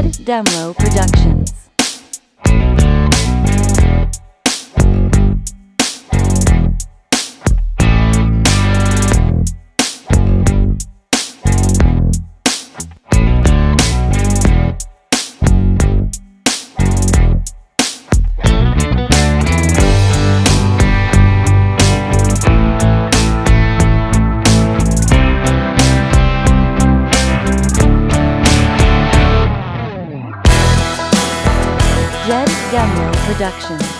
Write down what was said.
Demlo Productions. Jed Demlo Productions.